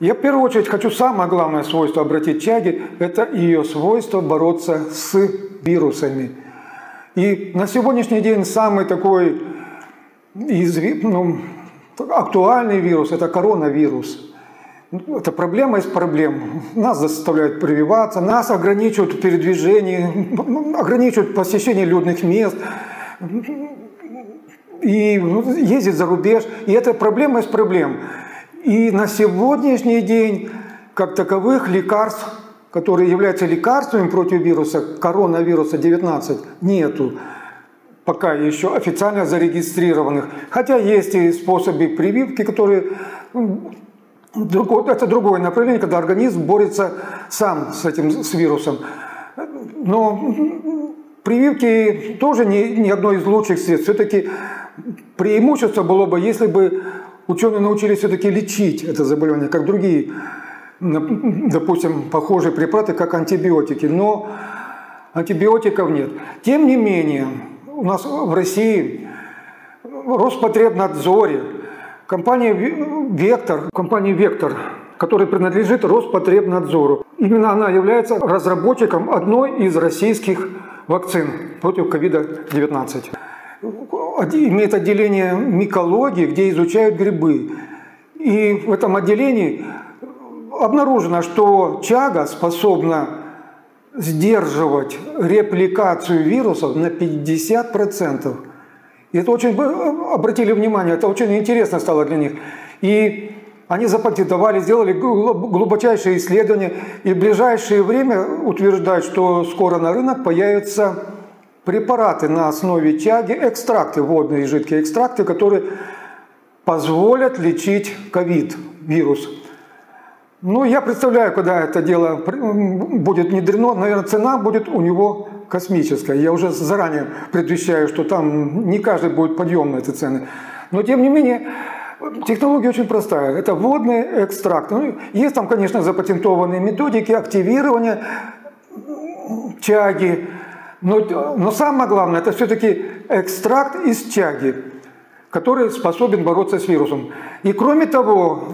Я в первую очередь хочу самое главное свойство обратить чаги – это ее свойство бороться с вирусами. И на сегодняшний день самый такой ну, актуальный вирус – это коронавирус. Это проблема из проблем. Нас заставляют прививаться, нас ограничивают в передвижении, ограничивают посещение людных мест и ездить за рубеж. И это проблема из проблем. И на сегодняшний день, как таковых лекарств, которые являются лекарствами против вируса, коронавируса 19, нету пока еще официально зарегистрированных. Хотя есть и способы прививки, которые это другое направление, когда организм борется сам с этим с вирусом. Но прививки тоже не, не одно из лучших средств. Все-таки преимущество было бы, если бы ученые научились все-таки лечить это заболевание, как другие, допустим, похожие препараты, как антибиотики. Но антибиотиков нет. Тем не менее, у нас в России Роспотребнадзоре Компания «Вектор», компания «Вектор», которая принадлежит Роспотребнадзору. Именно она является разработчиком одной из российских вакцин против COVID-19. Имеет отделение микологии, где изучают грибы. И в этом отделении обнаружено, что чага способна сдерживать репликацию вирусов на 50%. И это очень, обратили внимание, это очень интересно стало для них. И они запатентовали, сделали глубочайшие исследования, и в ближайшее время утверждают, что скоро на рынок появятся препараты на основе чаги, экстракты, водные жидкие экстракты, которые позволят лечить ковид-вирус. Ну, я представляю, когда это дело будет внедрено, наверное, цена будет у него космическая. Я уже заранее предвещаю, что там не каждый будет подъем на эти цены. Но, тем не менее, технология очень простая. Это водный экстракт. Ну, есть там, конечно, запатентованные методики активирования чаги. Но, но самое главное, это все-таки экстракт из чаги, который способен бороться с вирусом. И кроме того,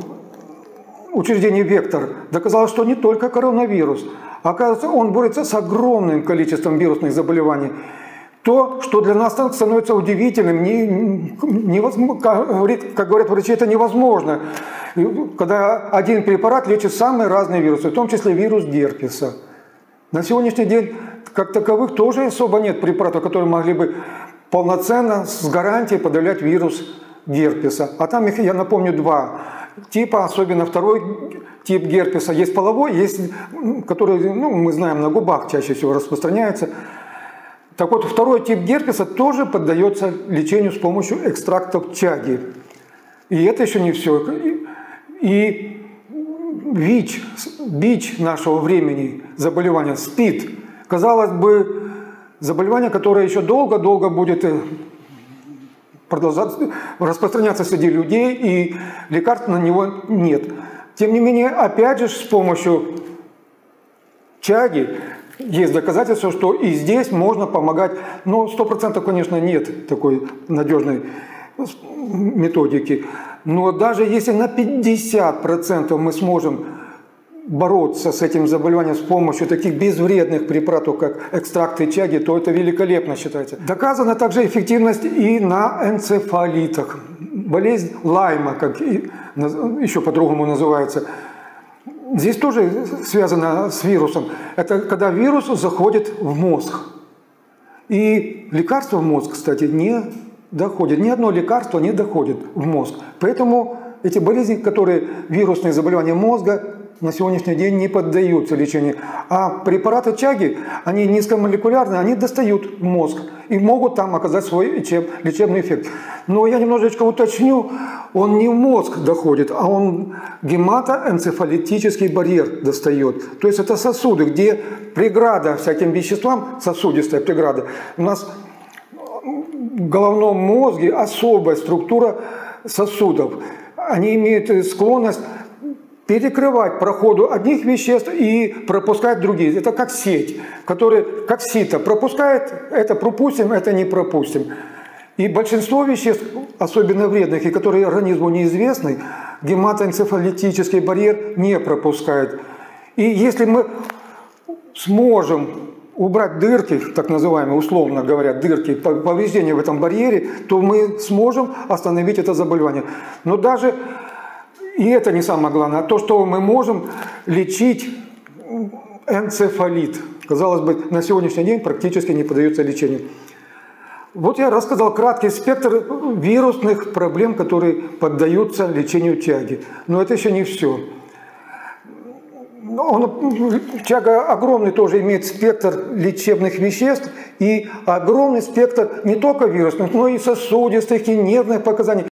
учреждение «Вектор» доказало, что не только коронавирус, оказывается, он борется с огромным количеством вирусных заболеваний. То, что для нас становится удивительным, не, невозможно, как говорят врачи, это невозможно. Когда один препарат лечит самые разные вирусы, в том числе вирус герпеса. На сегодняшний день, как таковых, тоже особо нет препаратов, которые могли бы полноценно, с гарантией подавлять вирус герпеса. А там их, я напомню, два типа, особенно второй тип герпеса. Есть половой, есть, который, ну, мы знаем, на губах чаще всего распространяется. Так вот, второй тип герпеса тоже поддается лечению с помощью экстрактов чаги. И это еще не все. И ВИЧ, ВИЧ нашего времени, заболевание, СПИД, казалось бы, заболевание, которое еще долго-долго будет э, продолжать распространяться среди людей, и лекарств на него нет. Тем не менее, опять же, с помощью чаги есть доказательства, что и здесь можно помогать. Но 100% конечно, нет такой надежной методики. Но даже если на 50% мы сможем бороться с этим заболеванием с помощью таких безвредных препаратов, как экстракты чаги, то это великолепно считается. Доказана также эффективность и на энцефалитах. Болезнь Лайма, как еще по-другому называется. Здесь тоже связано с вирусом. Это когда вирус заходит в мозг. И лекарство в мозг, кстати, не доходит. Ни одно лекарство не доходит в мозг. Поэтому эти болезни, которые вирусные заболевания мозга, на сегодняшний день не поддаются лечению. А препараты чаги, они низкомолекулярные, они достают мозг и могут там оказать свой лечебный эффект. Но я немножечко уточню, он не в мозг доходит, а он гематоэнцефалитический барьер достает. То есть это сосуды, где преграда всяким веществам, сосудистая преграда. У нас в головном мозге особая структура сосудов. Они имеют склонность перекрывать проходу одних веществ и пропускать другие. Это как сеть, которая, как сито, пропускает, это пропустим, это не пропустим. И большинство веществ, особенно вредных, и которые организму неизвестны, гематоэнцефалитический барьер не пропускает. И если мы сможем убрать дырки, так называемые, условно говоря, дырки, повреждения в этом барьере, то мы сможем остановить это заболевание. Но даже и это не самое главное, а то, что мы можем лечить энцефалит. Казалось бы, на сегодняшний день практически не поддается лечению. Вот я рассказал краткий спектр вирусных проблем, которые поддаются лечению тяги. Но это еще не все. Он, тяга огромный тоже имеет спектр лечебных веществ и огромный спектр не только вирусных, но и сосудистых, и нервных показаний.